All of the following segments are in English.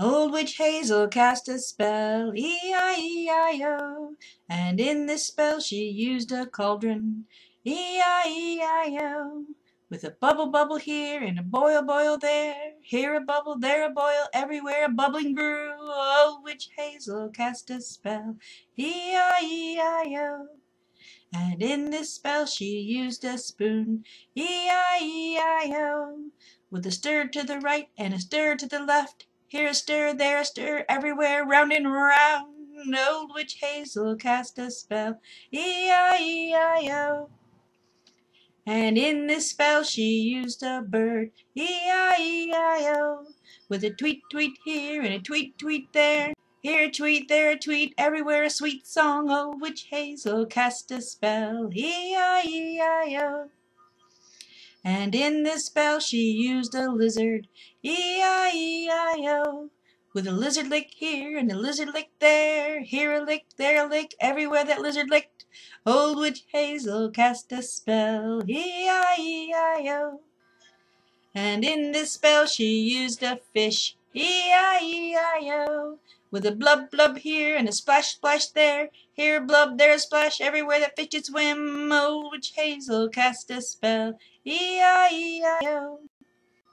Old Witch Hazel cast a spell, E-I-E-I-O, and in this spell she used a cauldron, E-I-E-I-O. With a bubble bubble here and a boil boil there, here a bubble, there a boil, everywhere a bubbling brew. Old Witch Hazel cast a spell, E-I-E-I-O. And in this spell she used a spoon, E-I-E-I-O. With a stir to the right and a stir to the left, here a stir, there a stir, everywhere, round and round. Old Witch Hazel cast a spell, E-I-E-I-O. And in this spell she used a bird, E-I-E-I-O. With a tweet tweet here and a tweet tweet there, here a tweet, there a tweet, everywhere a sweet song. Old Witch Hazel cast a spell, E-I-E-I-O. And in this spell she used a lizard, E-I-E-I-O. With a lizard lick here and a lizard lick there, here a lick, there a lick, everywhere that lizard licked. Old Witch Hazel cast a spell, E-I-E-I-O. And in this spell she used a fish, E-I-E-I-O. With a blub blub here and a splash splash there, here a blub, there a splash, everywhere that fish did swim. Old Witch Hazel cast a spell, E-I-E-I-O.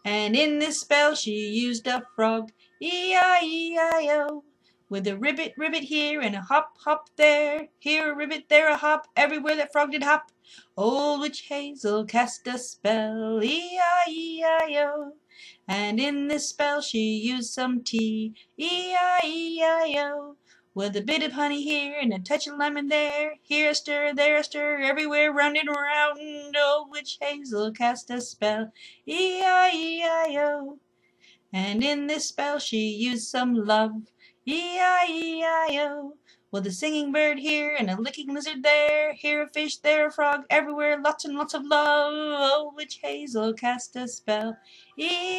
And in this spell she used a frog, E-I-E-I-O. With a ribbit ribbit here and a hop hop there, here a ribbit, there a hop, everywhere that frog did hop. Old Witch Hazel cast a spell, E-I-E-I-O. And in this spell she used some tea, E-I-E-I-O. With a bit of honey here and a touch of lemon there, here a stir, there a stir, everywhere round and round. Old Witch Hazel cast a spell, E-I-E-I-O. E-I-O. And in this spell she used some love, E-I-E-I-O. Well, the singing bird here and a licking lizard there, here a fish, there a frog, everywhere lots and lots of love. Oh, Witch Hazel cast a spell, E-I-E-I-O.